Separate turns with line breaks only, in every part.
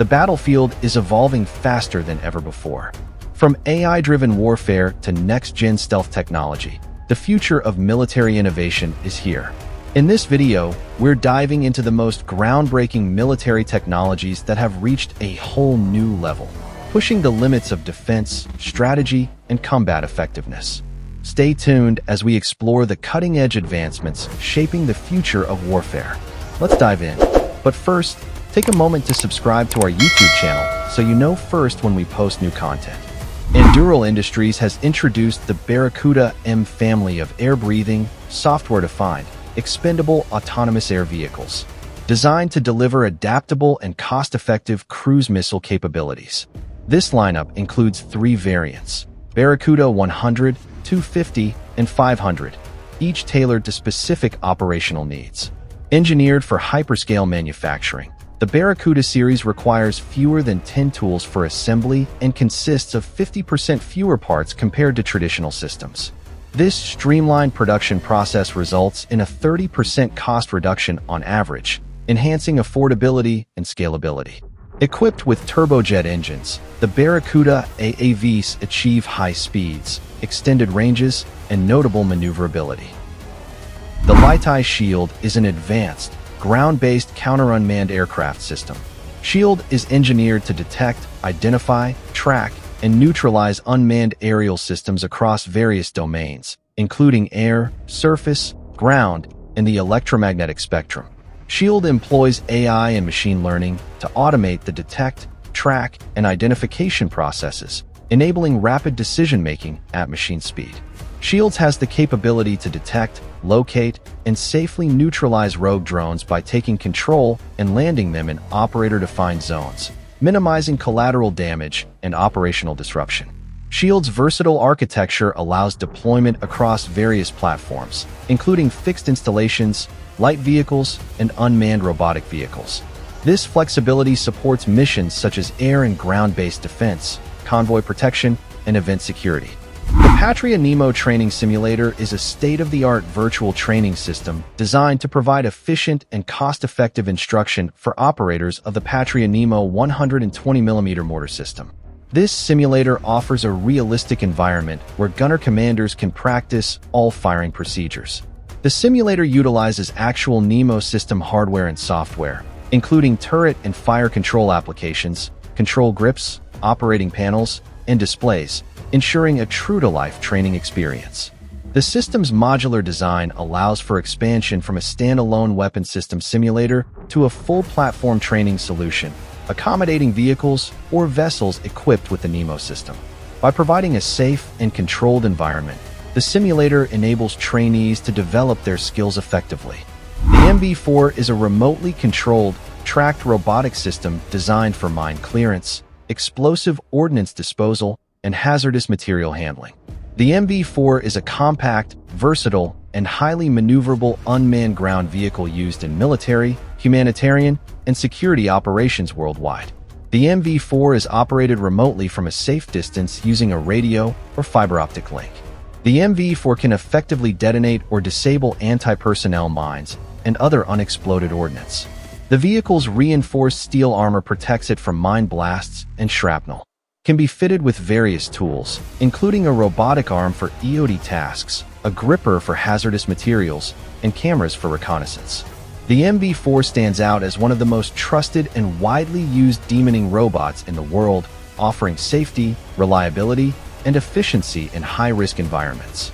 The battlefield is evolving faster than ever before. From AI-driven warfare to next-gen stealth technology, the future of military innovation is here. In this video, we're diving into the most groundbreaking military technologies that have reached a whole new level, pushing the limits of defense, strategy, and combat effectiveness. Stay tuned as we explore the cutting-edge advancements shaping the future of warfare. Let's dive in. But first, take a moment to subscribe to our YouTube channel so you know first when we post new content. Anduril Industries has introduced the Barracuda M family of air-breathing, software-defined, expendable autonomous air vehicles, designed to deliver adaptable and cost-effective cruise missile capabilities. This lineup includes three variants, Barracuda 100, 250, and 500, each tailored to specific operational needs. Engineered for hyperscale manufacturing, the Barracuda series requires fewer than 10 tools for assembly and consists of 50% fewer parts compared to traditional systems. This streamlined production process results in a 30% cost reduction on average, enhancing affordability and scalability. Equipped with turbojet engines, the Barracuda AAVs achieve high speeds, extended ranges, and notable maneuverability. The Liteye Shield is an advanced, ground-based counter-unmanned aircraft system. SHIELD is engineered to detect, identify, track, and neutralize unmanned aerial systems across various domains, including air, surface, ground, and the electromagnetic spectrum. SHIELD employs AI and machine learning to automate the detect, track, and identification processes, enabling rapid decision-making at machine speed. Shields has the capability to detect, locate, and safely neutralize rogue drones by taking control and landing them in operator-defined zones, minimizing collateral damage and operational disruption. Shield's versatile architecture allows deployment across various platforms, including fixed installations, light vehicles, and unmanned robotic vehicles. This flexibility supports missions such as air and ground-based defense, convoy protection, and event security. The Patria Nemo Training Simulator is a state-of-the-art virtual training system designed to provide efficient and cost-effective instruction for operators of the Patria Nemo 120mm mortar system. This simulator offers a realistic environment where gunner commanders can practice all firing procedures. The simulator utilizes actual Nemo system hardware and software, including turret and fire control applications, control grips, operating panels, and displays, ensuring a true-to-life training experience. The system's modular design allows for expansion from a standalone weapon system simulator to a full platform training solution, accommodating vehicles or vessels equipped with the Nemo system. By providing a safe and controlled environment, the simulator enables trainees to develop their skills effectively. The MV-4 is a remotely controlled, tracked robotic system designed for mine clearance, explosive ordnance disposal, and hazardous material handling. The MV-4 is a compact, versatile, and highly maneuverable unmanned ground vehicle used in military, humanitarian, and security operations worldwide. The MV-4 is operated remotely from a safe distance using a radio or fiber optic link. The MV-4 can effectively detonate or disable anti-personnel mines and other unexploded ordnance. The vehicle's reinforced steel armor protects it from mine blasts and shrapnel can be fitted with various tools, including a robotic arm for EOD tasks, a gripper for hazardous materials, and cameras for reconnaissance. The MV-4 stands out as one of the most trusted and widely used demining robots in the world, offering safety, reliability, and efficiency in high-risk environments.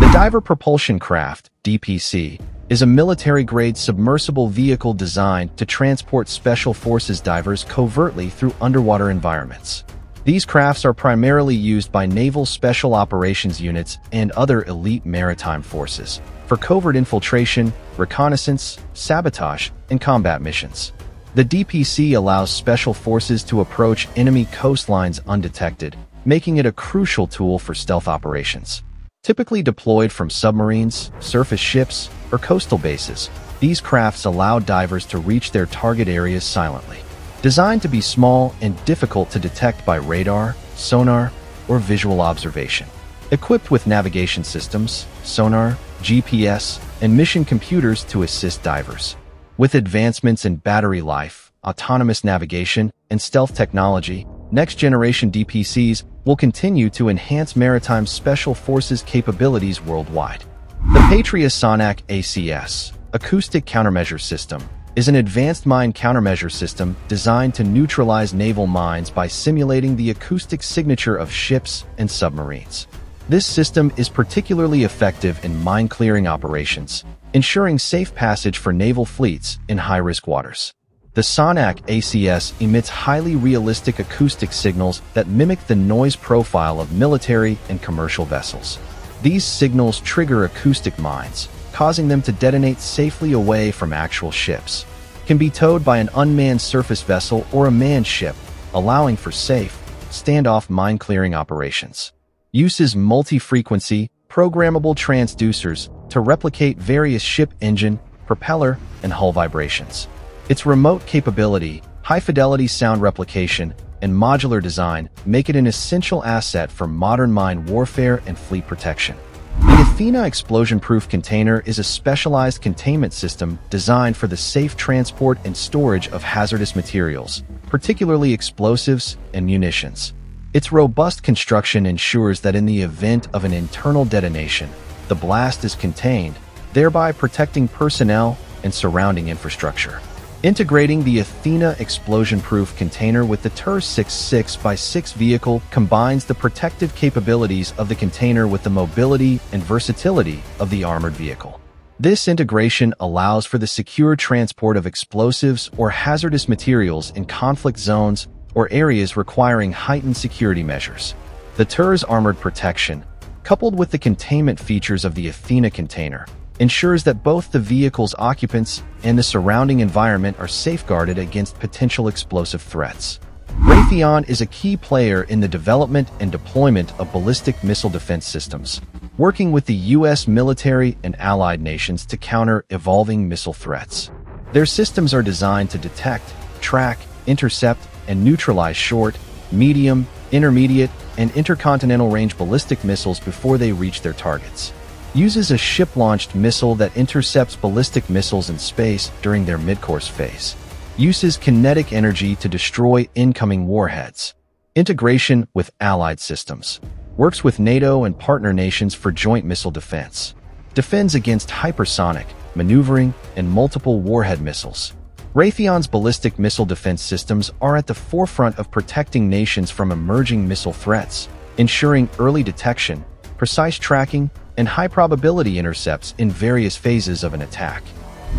The Diver Propulsion Craft, DPC, is a military-grade submersible vehicle designed to transport Special Forces divers covertly through underwater environments. These crafts are primarily used by naval special operations units and other elite maritime forces for covert infiltration, reconnaissance, sabotage, and combat missions. The DPC allows special forces to approach enemy coastlines undetected, making it a crucial tool for stealth operations. Typically deployed from submarines, surface ships, or coastal bases, these crafts allow divers to reach their target areas silently. Designed to be small and difficult to detect by radar, sonar, or visual observation. Equipped with navigation systems, sonar, GPS, and mission computers to assist divers. With advancements in battery life, autonomous navigation, and stealth technology, next-generation DPCs will continue to enhance maritime special forces capabilities worldwide. The Patria Sonac ACS, Acoustic Countermeasure System, is an advanced mine countermeasure system designed to neutralize naval mines by simulating the acoustic signature of ships and submarines. This system is particularly effective in mine-clearing operations, ensuring safe passage for naval fleets in high-risk waters. The Sonac ACS emits highly realistic acoustic signals that mimic the noise profile of military and commercial vessels. These signals trigger acoustic mines, causing them to detonate safely away from actual ships. Can be towed by an unmanned surface vessel or a manned ship, allowing for safe, standoff mine-clearing operations. Uses multi-frequency, programmable transducers to replicate various ship engine, propeller, and hull vibrations. Its remote capability, high-fidelity sound replication, and modular design make it an essential asset for modern mine warfare and fleet protection. The Athena explosion-proof container is a specialized containment system designed for the safe transport and storage of hazardous materials, particularly explosives and munitions. Its robust construction ensures that in the event of an internal detonation, the blast is contained, thereby protecting personnel and surrounding infrastructure. Integrating the Athena explosion-proof container with the TER-6 6x6 vehicle combines the protective capabilities of the container with the mobility and versatility of the armored vehicle. This integration allows for the secure transport of explosives or hazardous materials in conflict zones or areas requiring heightened security measures. The TUR's armored protection, coupled with the containment features of the Athena container, ensures that both the vehicle's occupants and the surrounding environment are safeguarded against potential explosive threats. Raytheon is a key player in the development and deployment of ballistic missile defense systems, working with the U.S. military and allied nations to counter evolving missile threats. Their systems are designed to detect, track, intercept, and neutralize short, medium, intermediate, and intercontinental range ballistic missiles before they reach their targets uses a ship-launched missile that intercepts ballistic missiles in space during their midcourse phase. Uses kinetic energy to destroy incoming warheads. Integration with allied systems. Works with NATO and partner nations for joint missile defense. Defends against hypersonic, maneuvering, and multiple warhead missiles. Raytheon's ballistic missile defense systems are at the forefront of protecting nations from emerging missile threats, ensuring early detection, precise tracking, and high-probability intercepts in various phases of an attack.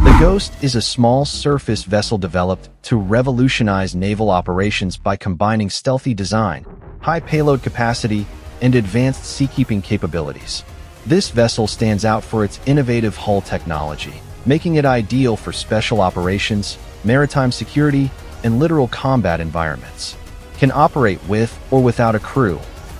The Ghost is a small surface vessel developed to revolutionize naval operations by combining stealthy design, high payload capacity, and advanced seakeeping capabilities. This vessel stands out for its innovative hull technology, making it ideal for special operations, maritime security, and littoral combat environments. Can operate with or without a crew,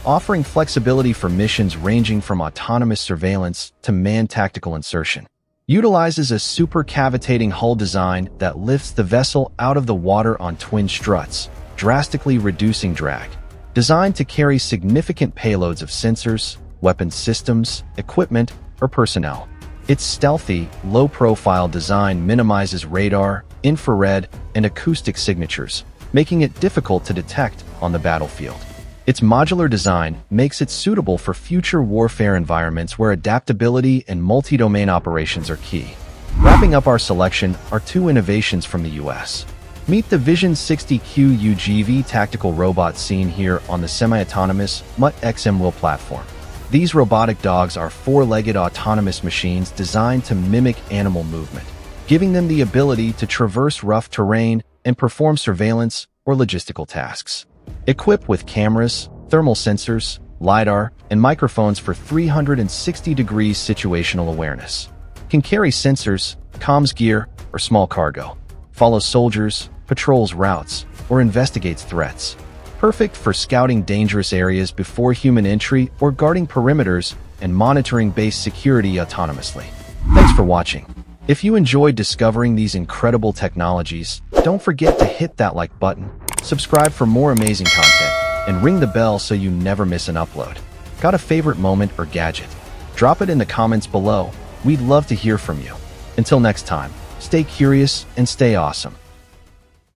offering flexibility for missions ranging from autonomous surveillance to manned tactical insertion. Utilizes a supercavitating hull design that lifts the vessel out of the water on twin struts, drastically reducing drag. Designed to carry significant payloads of sensors, weapons systems, equipment, or personnel. Its stealthy, low-profile design minimizes radar, infrared, and acoustic signatures, making it difficult to detect on the battlefield. Its modular design makes it suitable for future warfare environments where adaptability and multi-domain operations are key. Wrapping up our selection are two innovations from the US. Meet the Vision 60Q UGV tactical robot seen here on the semi-autonomous Mutt XM Will platform. These robotic dogs are four-legged autonomous machines designed to mimic animal movement, giving them the ability to traverse rough terrain and perform surveillance or logistical tasks. Equipped with cameras, thermal sensors, LiDAR, and microphones for 360 degrees situational awareness. Can carry sensors, comms gear, or small cargo. Follows soldiers, patrols routes, or investigates threats. Perfect for scouting dangerous areas before human entry or guarding perimeters and monitoring base security autonomously. Thanks for watching. If you enjoyed discovering these incredible technologies, don't forget to hit that like button Subscribe for more amazing content, and ring the bell so you never miss an upload. Got a favorite moment or gadget? Drop it in the comments below. We'd love to hear from you. Until next time. Stay curious and stay awesome.